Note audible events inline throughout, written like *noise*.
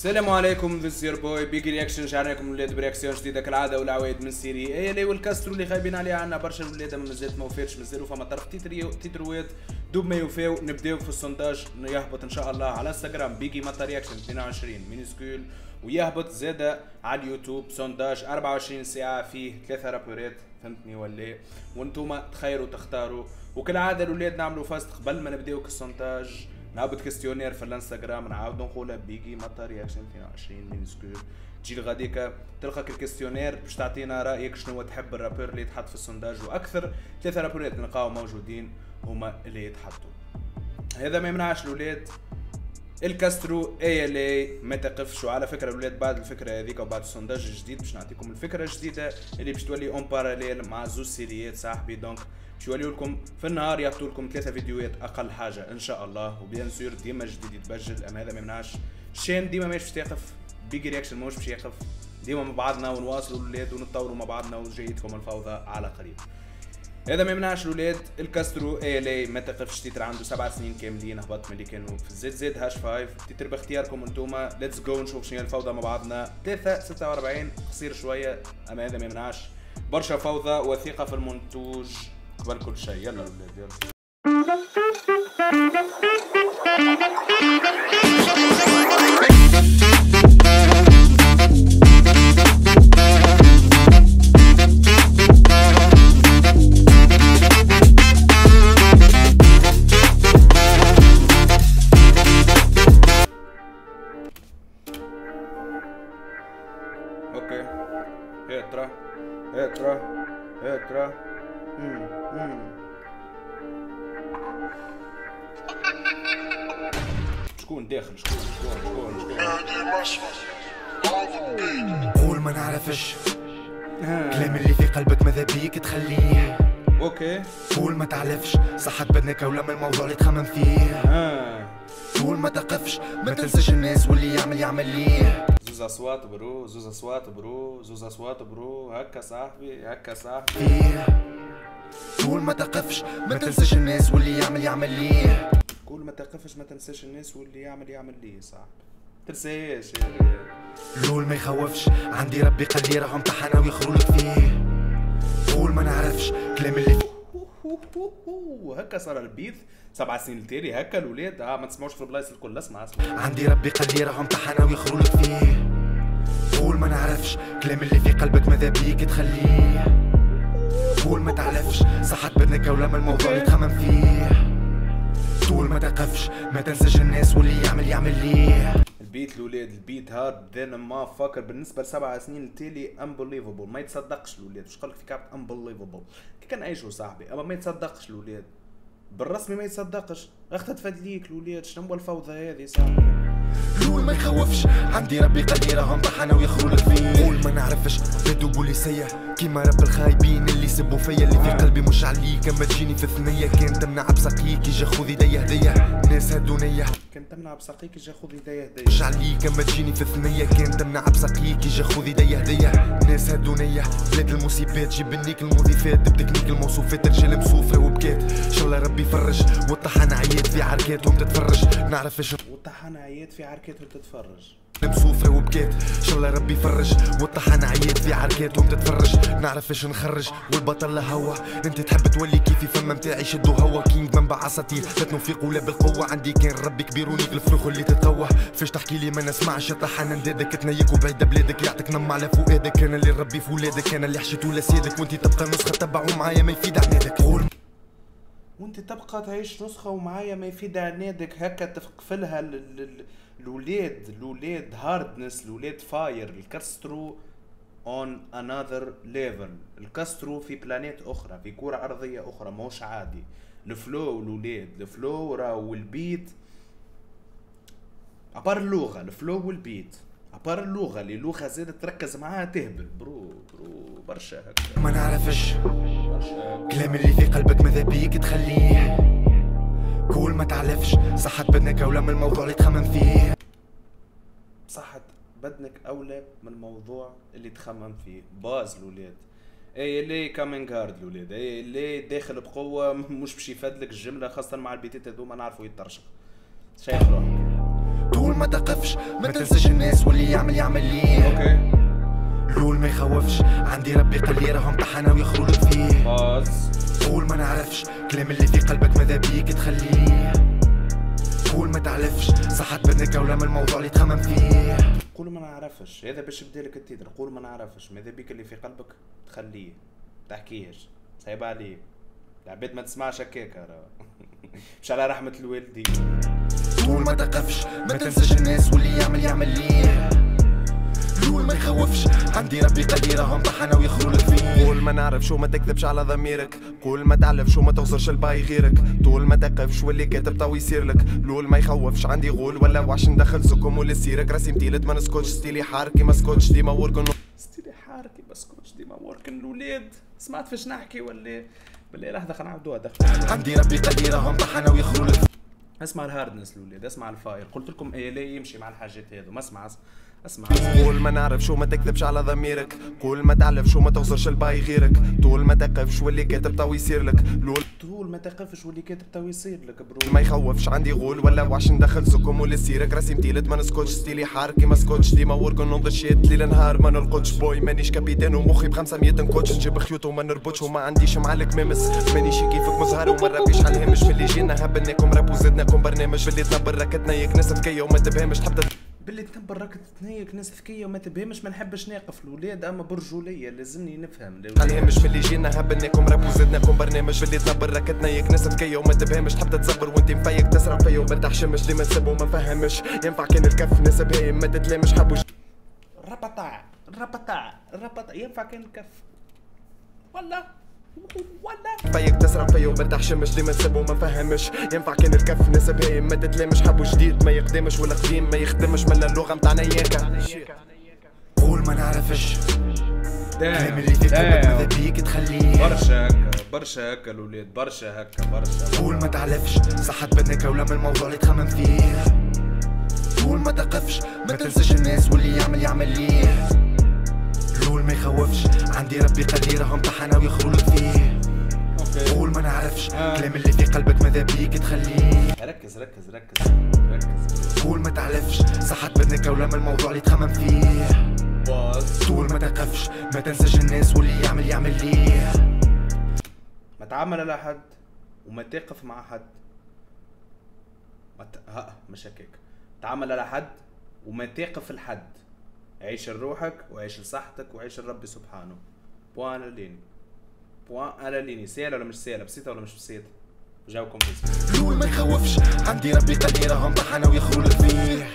السلام عليكم this your boy بيجي رياكشن رجعنا لكم ولاد ب réaction جديدة كالعادة والعوايد من série A.L.A والكاسترو اللي خايبين عليها عنا برشا الولاد ما مازالت ما وفاتش مازالوا فما طرف تيتروات دوب ما يوفاو نبداو في ال sondage يهبط إن شاء الله على انستغرام بيجي ماتا رياكشن 22 minuscule ويهبط زاده على اليوتيوب sondage 24 ساعة فيه ثلاثة رابورات فهمتني ولا؟ وأنتم تخيروا تختاروا وكالعادة الاولاد نعملوا fast قبل ما نبداو كال sondage نعبد questionnaire في الانستغرام نعاودو نقولها بيجي ماتا رياكشن 22 minuscule تجي لغاديكا تلقى ال questionnaire باش تعطينا رأيك شنو تحب ال rappeur اللي يتحط في ال sondage وأكثر ثلاثة رابورات نلقاو موجودين هما اللي يتحطوا. هذا ما يمنعش الاولاد الكاسترو A.L.A ما تقفش وعلى فكرة الاولاد بعد الفكرة هذيك وبعد ال sondage الجديد باش نعطيكم الفكرة الجديدة اللي باش تولي en parallèle مع زوج سيريات صاحبي. donc باش يوليو لكم في النهار يعطوا لكم ثلاثة فيديوهات أقل حاجة إن شاء الله. و bien sûr ديما جديد يتبجل أما هذا ما يمنعش. ال chaîne ديما ماهيش باش تقف بيجي رياكشن ماهوش باش يقف. ديما مع بعضنا ونواصلوا الأولاد ونتطوروا مع بعضنا وجايتكم الفوضى على قريب. هذا ما يمنعش الأولاد. الكاسترو A.L.A ما تقفش. titre عنده سبع سنين كاملين هبط من اللي كانوا في الزد زد هاش 5 titre باختياركم أنتوما. let's go نشوف شنو الفوضى مع بعضنا. 3 46 قصير شوية أما هذا ما يمنعش. برشا فوضى وثيقة في المنتوج قبل كل شيء. يلا الاولاد يلا. شكون داخل؟ شكون شكون شكون شكون؟ قول ما نعرفش. كلام اللي في قلبك ماذا بيك تخليه. OK. قول ما تعرفش صحة بدنك ولا من الموضوع اللي تخمم فيه. ها قول ما تقفش. ما تنساش الناس واللي يعمل يعمل ليه. زوز أصوات bro زوز أصوات bro زوز أصوات bro. هكا صاحبي هكا صاحبي. قول ما تقفش. ما تنساش الناس واللي يعمل يعمل ليه. قول ما تقفش ما تنساش الناس واللي يعمل يعمل ليه صاحبي تنساش. يا ريال. لول ما يخوفش. عندي ربي قال لي راهم طحنا ويخرولك فيه. قول ما نعرفش كلام اللي هكا صار البيث سبع سنين التالي هكا الاولاد آه ما تسمعوش في البلايص الكل اسمع اسمع. عندي ربي قال لي راهم طحنا ويخرولك فيه. قول ما نعرفش كلام اللي في قلبك ماذا بيك تخليه. قول ما تعرفش صحة بدنك ولا من الموضوع اللي تخمم فيه. طول ما تقفش ما تنساش الناس واللي يعمل يعمل ليه. البيت الاولاد البيت هارد ذن ما فكر بالنسبة لسبع سنين التالي امبليفبل ما يتصدقش الاولاد واش قال لك في كعب امبليفبل كي كان عايشوا صاحبي أما ما يتصدقش الاولاد بالرسمي ما يتصدقش. اختها تفدليك الاولاد شنو الفوضى هذه صاحبي؟ لول ما يخوفش. عندي ربي راهم طحنا ويخرولك فيه. قول ما نعرفش. بدو بوليسية كيما رب الخايبين اللي سبوا فيا اللي في قلبي مش عليك. أما تجيني في ثنية كان تمنع بسقيك يجي خذ ايديا هدية. ناس هدونية. كان تمنع بساقيك جا خذ هدايا هدايا مش عليك. أما تجيني في ثنية كان تمنع بسقيك يجي خذ ايديا هدية. ناس هدونية. بلاد المصيبات جيب النيك المضيفات بتكنيك الموصوفات رجال مسوفة وبكات. إن شاء الله ربي يفرج. والطحن عيات في عركاتهم تتفرج. نعرفش والطحن عيات في عركاتهم تتفرج مسوفة وبكات ان شاء الله ربي يفرج والطحن عيات في عركاتهم تتفرج نعرف إيش نخرج. والبطل لهوا أنت تحب تولي كيفي. فما متاعي شدو هوا. كينج منبع اساطير لا تنفيق ولا بالقوة. عندي كان ربي كبير ونيك الفروخ اللي تتقوى. فاش تحكي لي ما نسمعش. الطحن ندادك. تنيك وبعيد بلادك. يعطيك نم على فؤادك. أنا اللي ربي في ولادك. أنا اللي حشيت ولا سيادك وانت تبقى نسخة تبعوا معايا. ما يفيد عنادك. قول وانت تبقى تعيش نسخة ومعايا ما يفيد عنادك هكا تقفلها ال- ال- الولاد الولاد hardness الولاد fire الكاسترو on another level الكاسترو في planète أخرى في كرة ارضية أخرى ماهوش عادي. ال flow الولاد ال flow راهو وال beat à part اللغة ال flow وال beat à part اللغة اللي لغة زادت تركز معاها تهبل. bro bro برشا هكا. ما نعرفش. كلام اللي في قلبك ماذا بيك تخليه؟ قول ما تعرفش صحة بدنك ولا من الموضوع اللي تخمم فيه. صحة بدنك أولى من الموضوع اللي تخمم فيه. bars الولاد. A.L.A coming hard الولاد. A.L.A داخل بقوة *laughs* مش باش يفدلك الجملة خاصة مع ال beat ات هذوما نعرفوا يترشق شيخ روحك. ما تقفش ما تنساش الناس واللي يعمل يعمل ليه. okay. لول ما يخوفش. عندي ربي قال لي راهم طحنا ويخرولك فيه قول ما نعرفش. كلام اللي في قلبك ماذا بيك تخليه. قول ما تعرفش. صحة بدنك ولا من الموضوع اللي تخمم فيه. قول ما نعرفش. هذا باش يبدا لك التيتر قول ما نعرفش. ماذا بيك اللي في قلبك تخليه؟ تحكيهش صعيب عليك. العباد ما تسمعش هكاك *laughs* مش على رحمة الوالدين. قول ما تقفش. ما تنساش الناس واللي يعمل يعمل ليه. لول ما يخوفش. عندي ربي قدير هم طحنا ويخرولك فيه. قول ما نعرفش وما تكذبش على ضميرك. قول ما تعلفش وما تغزرش الباي غيرك. طول ما تقفش واللي كاتب تو يصير لك. لول ما يخوفش. عندي غول ولا وعش ندخل سكم ولسيرك راسي متيلت ما نسكتش. ستيلي حار ما سكتش. ديما ورقن ستيلي حاركي بس كنتش ديما وركن الولاد سمعت فاش نحكي ولا؟ بالله لحظة خلينا نعاودوها دخل عندي ربي قدير هم طحنا ويخرولك اسمع الهاردنس الولاد اسمع الفاير قلت لكم إيه لا يمشي مع الحاجات هذو ما اسمع أسمع. قول ما نعرفش وما تكذبش على ضميرك قول ما تعلفش وما تغزرش الباي غيرك طول ما تقفش واللي كاتب تو يصير لك. لول طول ما تقفش واللي كاتب تو يصير لك برو. ما يخوفش عندي غول ولا وعش ندخل سكم ولسيرك راسي متيلت ما نسكتش ستيلي حار ما سكتش. ديما ورقن نوض الشيت ليل نهار ما نرقدش بوي مانيش كابيتان ومخي ب 500 نكوتش نجيب خيوط وما نربطش وما عنديش معلك ممس. مانيش كيفك مزهر وما ربيش على الهامش. في اللي جينا هبناكم راب وزدناكم برنامج. في اللي تنبر راكتنا ياك ناس ذكيه وما تفهمش تحب باللي تنبر راك تنيك ناس ذكيه وما تبهمش ما نحبش ناقف الاولاد أما برجولية لازمني نفهم. مش في اللي جينا هبناكم راب وزدناكم برنامج في اللي تنبر راكتنا ياك ناس ذكيه وما تبهمش تحب تتصبر وانت مفيق تسرع فيا وما تحشمش ديما نسب وما نفهمش. ينفع كان الكف نسب هي ما تتلامش حبوش. ربطع ربطع ربطع ينفع كان الكف. ولا فيك تسرع فيا وما تحشمش ديما نسب وما نفهمش. ينفع كان الكف نسب هي ما تتلامش حبو جديد ما يقدمش ولا قديم ما يخدمش. ملا اللغة متاعنا ياكا قول ما نعرفش. كلام اللي في قلبك ماذا بيك تخليه؟ برشا هكا برشا هكا الاولاد برشا هكا برشا. قول ما تعرفش صحة بدنك ولا من الموضوع اللي تخمم فيه. قول ما تقفش. ما تنساش الناس واللي يعمل يعمل ليه. لول ما يخوفش. عندي ربي قدير هم طحنا ويخرولك فيه. قول ما نعرفش. آه. كلام اللي في قلبك ماذا بيك تخليه؟ ركز ركز ركز ركز. قول ما تعرفش. صحة بدنك ولا من الموضوع اللي تخمم فيه. طول ما تقفش. ما تنساش الناس واللي يعمل يعمل ليه. ما تعامل على حد وما تقف مع حد. ما ت... ها مش هكاك تعامل على حد وما تقف لحد. عيش لروحك وعيش لصحتك وعيش لربي سبحانه. بوان ليني بوان على ليني. سهلة ولا مش سهلة بسيطة ولا مش بسيطة؟ جاوكم بس. ما يخوفش. عندي ربي قدير هم طحنا ويخرولك فيه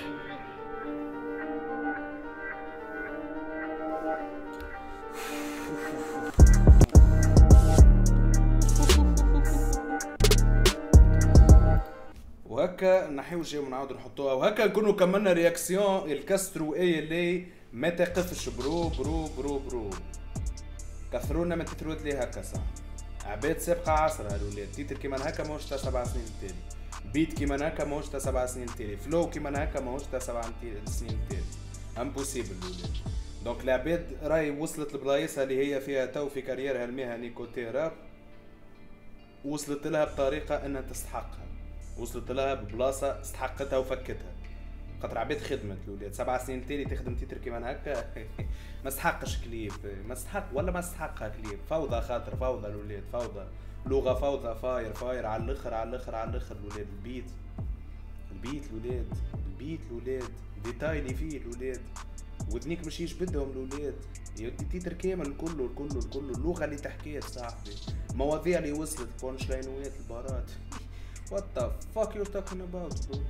وهكا نحيو الجاي ونعاود نحطوها. وهكا نكونوا كملنا réaction الكاسترو A.L.A ما تقفش bro bro bro bro. كثرونا ما تترود لي هكا صح. عباد سابقة عصرها الولاد titre كيما هكا ماهوش تاع سبع سنين تالي. beat كيما هكا ماهوش تاع سبع سنين تالي. flow كيما هكا ماهوش تاع سبع سنين تالي. impossible الولاد donc العباد راهي وصلت لبلايصها اللي هي فيها تو في carrière ها المهني côté rap وصلت لها بطريقة إنها تستحقها. وصلت لها ببلاصة استحقتها وفكتها. خاطر عباد خدمت الولاد سبع سنين تالي تخدم titre كيما هكا. *laughs* ما استحقش كليب. ما استحق ولا ما استحقها كليب. فوضى خاطر فوضى الولاد فوضى. لغة فوضى fire fire على الأخر على الأخر على الأخر الولاد ال beat. ال beat الولاد ال beat الولاد ديتاي اللي فيه الولاد ودنيك مش يجبدهم الولاد يدي titre كامل كله كله كله اللغة اللي تحكيها صاحبي. مواضيع اللي وصلت punchline وات البارات. what the fuck you talking about bro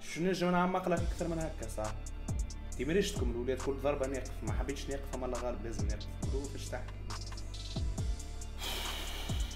شو نجم نعمق لك أكثر من هكا صح؟ انتي مريشتكم الولاد كل ضربة ناقف ما حبيتش ناقف اما غالب لازم ناقف bro فاش تحكي؟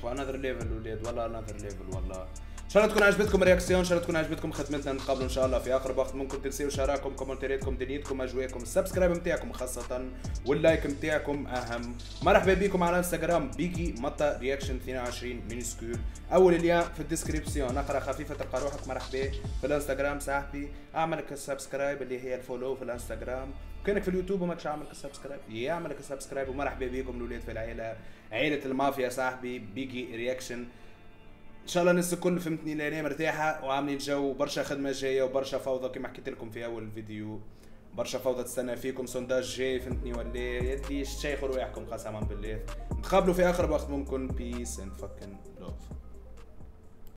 on another level الولاد والله another level والله. شاء الله تكون عجبتكم ال réaction؟ ان شاء الله تكون عجبتكم خدمتنا نتقابلوا إن شاء الله في اقرب وقت ممكن تنسيو شراكم commentaire ياتكم دنيتكم اجواءكم ال subscribe نتاعكم خاصة وال like نتاعكم أهم. مرحبا بكم على إنستغرام بيجي مافيا reaction 22 minuscule أول lien في ال description. نقرأ خفيفة تلقى روحك. مرحبا. في الإنستغرام صاحبي أعملك ال subscribe اللي هي ال follow في الإنستغرام. كأنك في اليوتيوب وماكش عامل ال subscribe. يعملك ال subscribe. ومرحبا بكم الاولاد في العيلة. عيلة المافيا صاحبي بيجي reaction إن شاء الله الناس الكل فهمتني لانها مرتاحة وعاملين جو برشا خدمة جاية وبرشا فوضى كما حكيت لكم في أول الفيديو برشا فوضى تستنى فيكم sondage جاي فهمتني ولا؟ يدي شيخوا رواحكم قسما بالله. نتقابلوا في اقرب وقت ممكن. بيس اند فاكن لوف